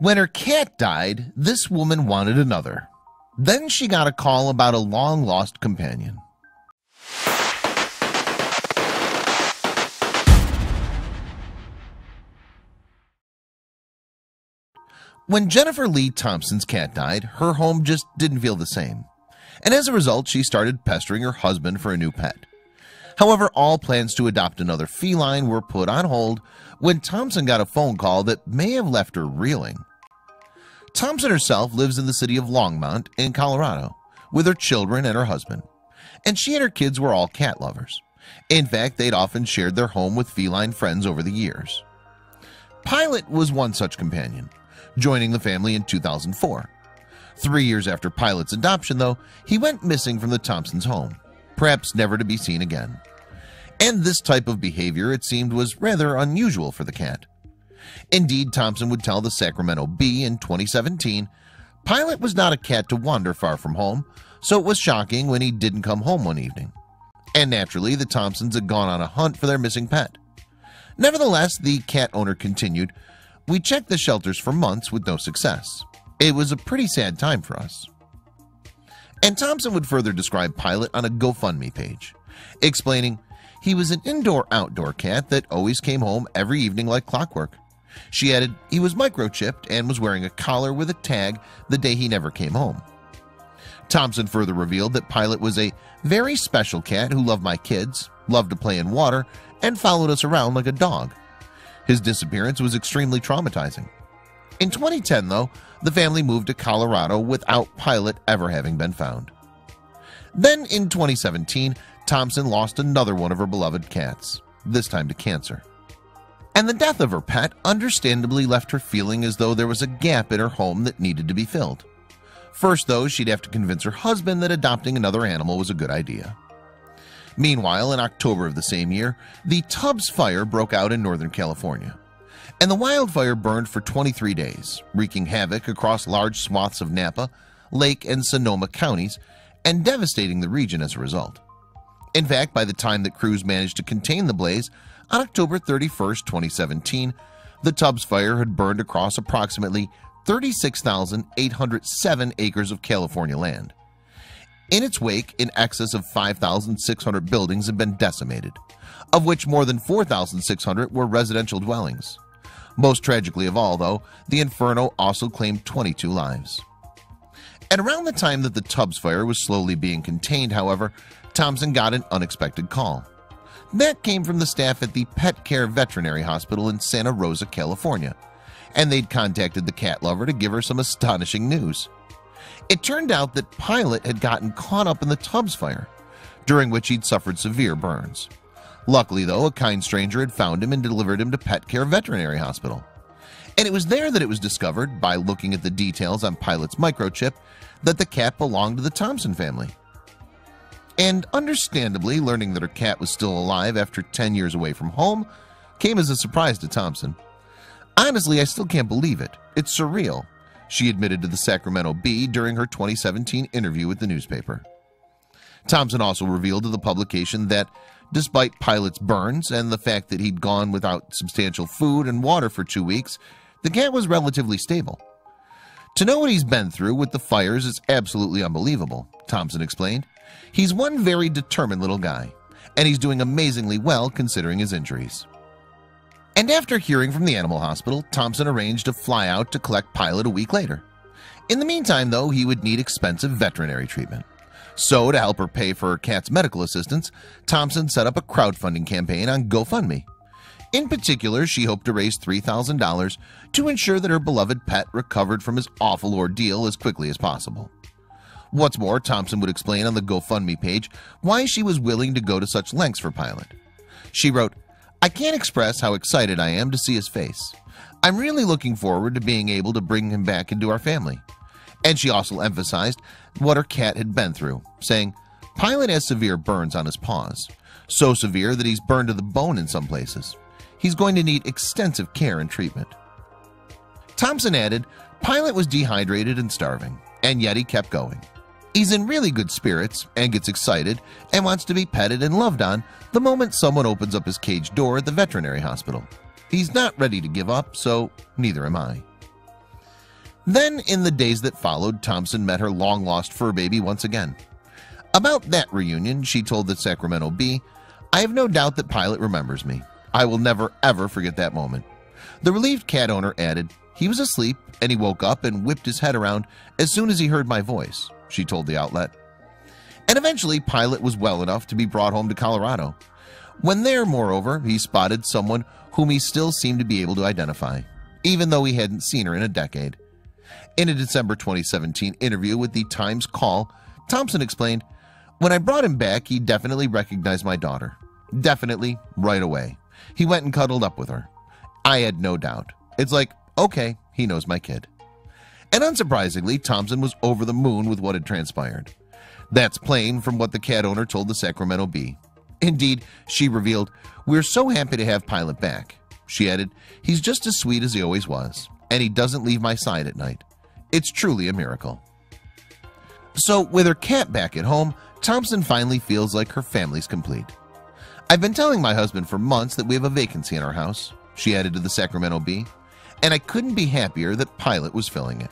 When her cat died, this woman wanted another. Then she got a call about a long-lost companion. When Jennifer Lee Thompson's cat died, her home just didn't feel the same. And as a result, she started pestering her husband for a new pet. However, all plans to adopt another feline were put on hold when Thompson got a phone call that may have left her reeling. Thompson herself lives in the city of Longmont in Colorado with her children and her husband, and she and her kids were all cat lovers. In fact, they'd often shared their home with feline friends over the years. Pilot was one such companion, joining the family in 2004. Three years after Pilot's adoption, though, he went missing from the Thompsons' home, perhaps never to be seen again. And this type of behavior, it seemed, was rather unusual for the cat. Indeed, Thompson would tell the Sacramento Bee in 2017, Pilot was not a cat to wander far from home, so it was shocking when he didn't come home one evening. And naturally, the Thompsons had gone on a hunt for their missing pet. Nevertheless, the cat owner continued, We checked the shelters for months with no success. It was a pretty sad time for us. And Thompson would further describe Pilot on a GoFundMe page, explaining, he was an indoor-outdoor cat that always came home every evening like clockwork. She added he was microchipped and was wearing a collar with a tag the day he never came home. Thompson further revealed that Pilot was a very special cat who loved my kids, loved to play in water, and followed us around like a dog. His disappearance was extremely traumatizing. In 2010, though, the family moved to Colorado without Pilot ever having been found. Then in 2017, Thompson lost another one of her beloved cats, this time to cancer. And the death of her pet understandably left her feeling as though there was a gap in her home that needed to be filled. First, though, she'd have to convince her husband that adopting another animal was a good idea. Meanwhile, in October of the same year, the Tubbs fire broke out in Northern California. And the wildfire burned for 23 days, wreaking havoc across large swaths of Napa, Lake, and Sonoma counties, and devastating the region as a result. In fact, by the time that crews managed to contain the blaze, on October 31, 2017, the Tubbs fire had burned across approximately 36,807 acres of California land. In its wake, in excess of 5,600 buildings had been decimated, of which more than 4,600 were residential dwellings. Most tragically of all, though, the inferno also claimed 22 lives. At around the time that the Tubbs fire was slowly being contained, however, Thompson got an unexpected call. That came from the staff at the Pet Care Veterinary Hospital in Santa Rosa, California, and they'd contacted the cat lover to give her some astonishing news. It turned out that Pilot had gotten caught up in the Tubbs fire, during which he'd suffered severe burns. Luckily, though, a kind stranger had found him and delivered him to Pet Care Veterinary Hospital. And it was there that it was discovered, by looking at the details on Pilot's microchip, that the cat belonged to the Thompson family. And understandably, learning that her cat was still alive after 10 years away from home came as a surprise to Thompson. Honestly, I still can't believe it. It's surreal, she admitted to the Sacramento Bee during her 2017 interview with the newspaper. Thompson also revealed to the publication that despite Pilot's burns and the fact that he'd gone without substantial food and water for two weeks, the cat was relatively stable. To know what he's been through with the fires is absolutely unbelievable, Thompson explained. He's one very determined little guy, and he's doing amazingly well considering his injuries. And after hearing from the animal hospital, Thompson arranged to fly out to collect Pilot a week later. In the meantime, though, he would need expensive veterinary treatment. So, to help her pay for her cat's medical assistance, Thompson set up a crowdfunding campaign on GoFundMe. In particular, she hoped to raise $3,000 to ensure that her beloved pet recovered from his awful ordeal as quickly as possible. What's more, Thompson would explain on the GoFundMe page why she was willing to go to such lengths for Pilot. She wrote, I can't express how excited I am to see his face. I'm really looking forward to being able to bring him back into our family. And she also emphasized what her cat had been through, saying, Pilot has severe burns on his paws, so severe that he's burned to the bone in some places he's going to need extensive care and treatment. Thompson added, Pilot was dehydrated and starving, and yet he kept going. He's in really good spirits and gets excited and wants to be petted and loved on the moment someone opens up his cage door at the veterinary hospital. He's not ready to give up, so neither am I. Then in the days that followed Thompson met her long-lost fur baby once again about that reunion she told the Sacramento Bee I have no doubt that Pilot remembers me I will never ever forget that moment the relieved cat owner added he was asleep and he woke up and whipped his head around as soon as he heard my voice she told the outlet. And eventually Pilot was well enough to be brought home to Colorado. When there moreover he spotted someone whom he still seemed to be able to identify even though he hadn't seen her in a decade. In a December 2017 interview with the Times Call Thompson explained when I brought him back he definitely recognized my daughter. Definitely right away. He went and cuddled up with her. I had no doubt. It's like okay he knows my kid and unsurprisingly Thompson was over the moon with what had transpired. That's plain from what the cat owner told the Sacramento Bee. Indeed she revealed we're so happy to have pilot back. She added he's just as sweet as he always was and he doesn't leave my side at night. It's truly a miracle. So with her cat back at home Thompson finally feels like her family's complete. I've been telling my husband for months that we have a vacancy in our house she added to the Sacramento Bee and I couldn't be happier that pilot was filling it